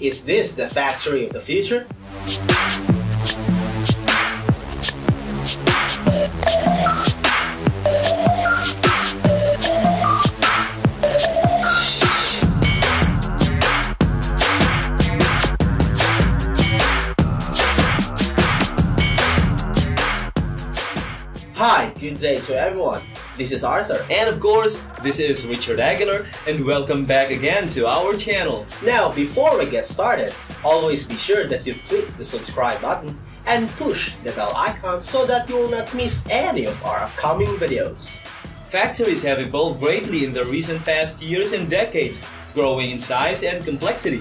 Is this the factory of the future? Hi, good day to everyone. This is Arthur. And of course, this is Richard Aguilar, and welcome back again to our channel. Now, before we get started, always be sure that you click the subscribe button and push the bell icon so that you will not miss any of our upcoming videos. Factories have evolved greatly in the recent past years and decades, growing in size and complexity.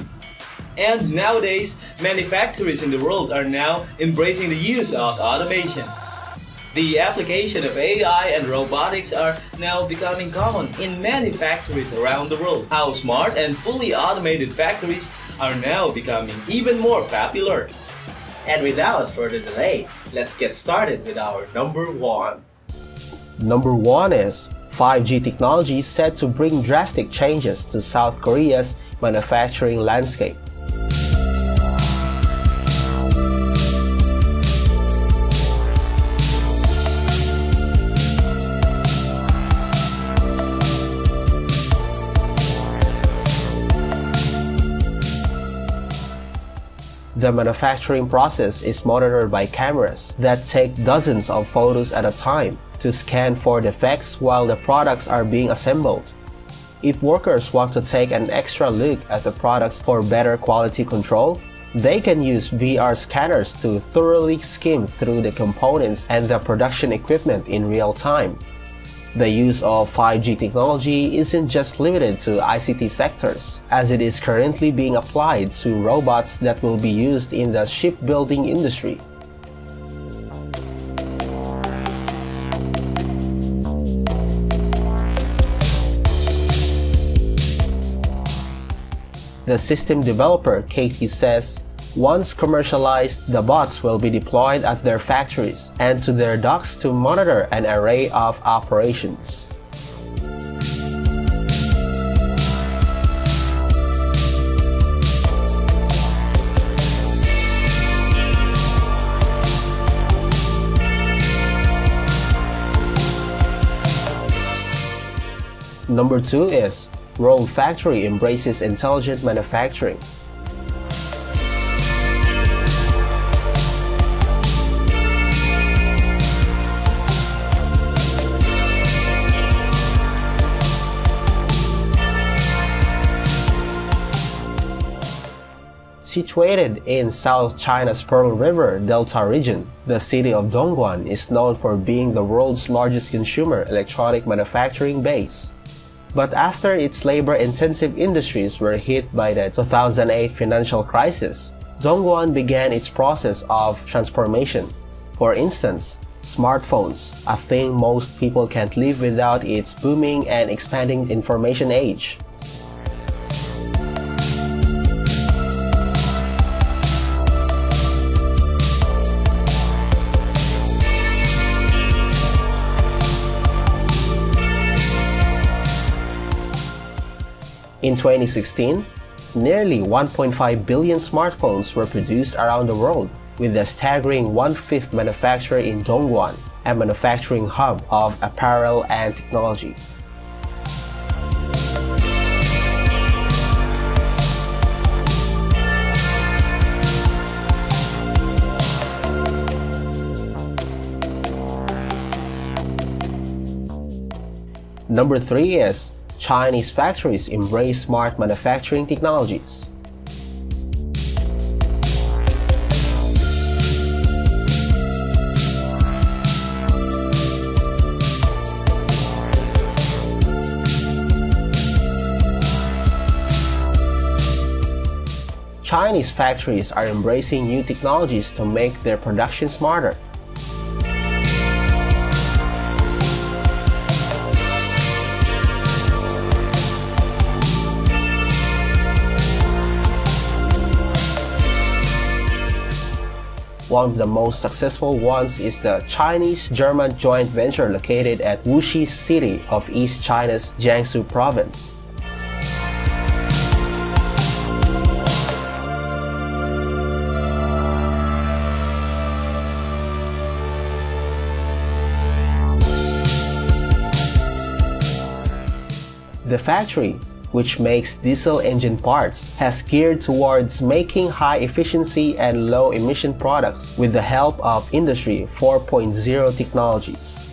And nowadays, many factories in the world are now embracing the use of automation. The application of AI and robotics are now becoming common in many factories around the world. How smart and fully automated factories are now becoming even more popular. And without further delay, let's get started with our number one. Number one is 5G technology set to bring drastic changes to South Korea's manufacturing landscape. The manufacturing process is monitored by cameras that take dozens of photos at a time to scan for defects while the products are being assembled. If workers want to take an extra look at the products for better quality control, they can use VR scanners to thoroughly skim through the components and the production equipment in real time. The use of 5G technology isn't just limited to ICT sectors, as it is currently being applied to robots that will be used in the shipbuilding industry. The system developer KT says once commercialized, the bots will be deployed at their factories and to their docks to monitor an array of operations. Number 2 is World Factory embraces intelligent manufacturing. Situated in South China's Pearl River Delta region, the city of Dongguan is known for being the world's largest consumer electronic manufacturing base. But after its labor-intensive industries were hit by the 2008 financial crisis, Dongguan began its process of transformation. For instance, smartphones, a thing most people can't live without its booming and expanding information age. In 2016, nearly 1.5 billion smartphones were produced around the world, with a staggering one-fifth manufacturer in Dongguan, a manufacturing hub of apparel and technology. Number 3 is Chinese factories embrace smart manufacturing technologies. Chinese factories are embracing new technologies to make their production smarter. One of the most successful ones is the Chinese-German joint venture located at Wuxi City of East China's Jiangsu province. The factory which makes diesel engine parts, has geared towards making high efficiency and low emission products with the help of Industry 4.0 technologies.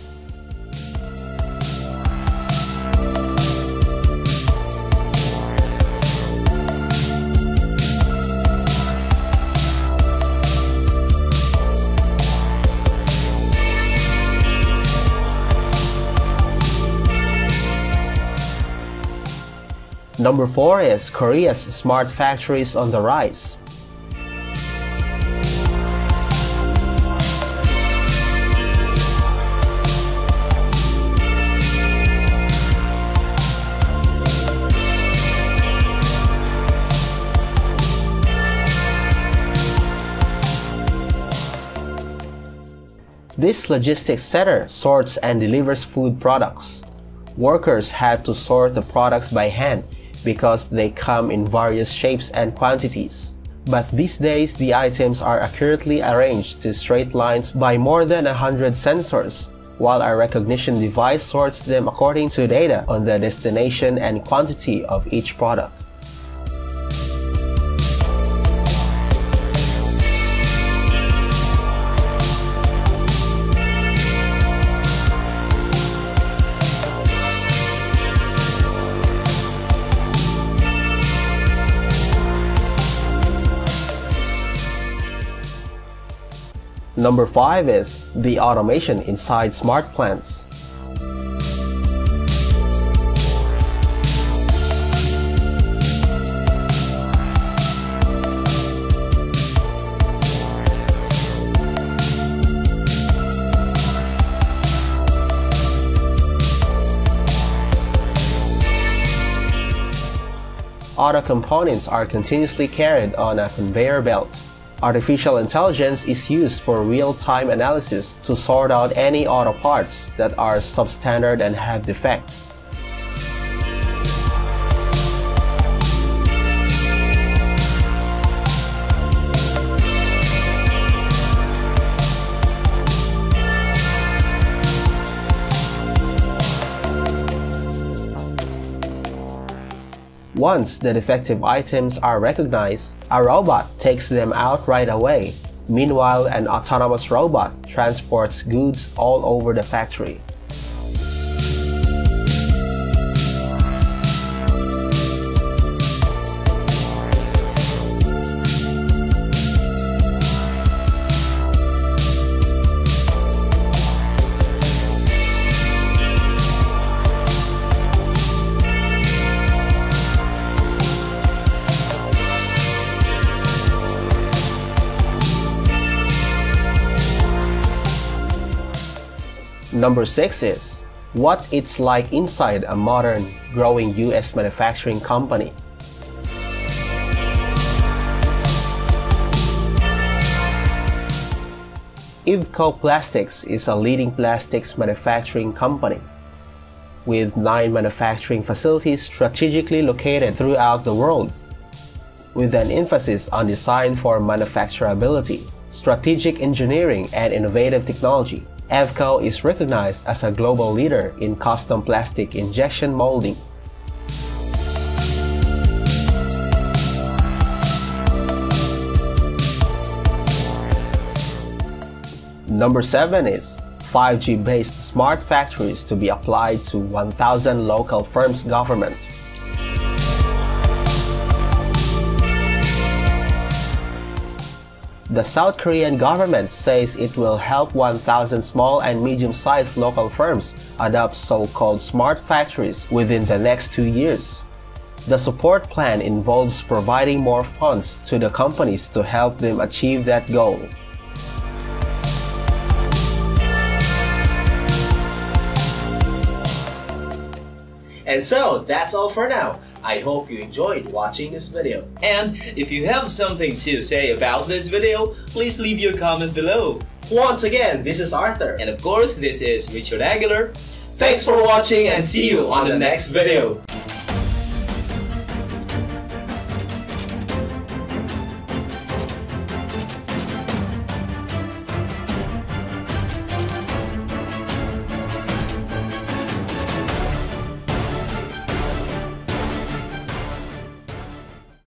Number 4 is Korea's smart factories on the rise. This logistics center sorts and delivers food products. Workers had to sort the products by hand because they come in various shapes and quantities. But these days, the items are accurately arranged to straight lines by more than 100 sensors, while a recognition device sorts them according to data on the destination and quantity of each product. Number 5 is the automation inside smart plants. Auto components are continuously carried on a conveyor belt. Artificial intelligence is used for real-time analysis to sort out any auto parts that are substandard and have defects. Once the defective items are recognized, a robot takes them out right away. Meanwhile, an autonomous robot transports goods all over the factory. Number 6 is what it's like inside a modern, growing US manufacturing company. EVCO Plastics is a leading plastics manufacturing company with nine manufacturing facilities strategically located throughout the world, with an emphasis on design for manufacturability, strategic engineering, and innovative technology. EVCO is recognized as a global leader in custom plastic injection molding. Number 7 is 5G-based smart factories to be applied to 1,000 local firms government. The South Korean government says it will help 1,000 small and medium-sized local firms adopt so-called smart factories within the next two years. The support plan involves providing more funds to the companies to help them achieve that goal. And so, that's all for now. I hope you enjoyed watching this video. And if you have something to say about this video, please leave your comment below. Once again, this is Arthur. And of course, this is Richard Aguilar. Thanks for watching and see you on the next video.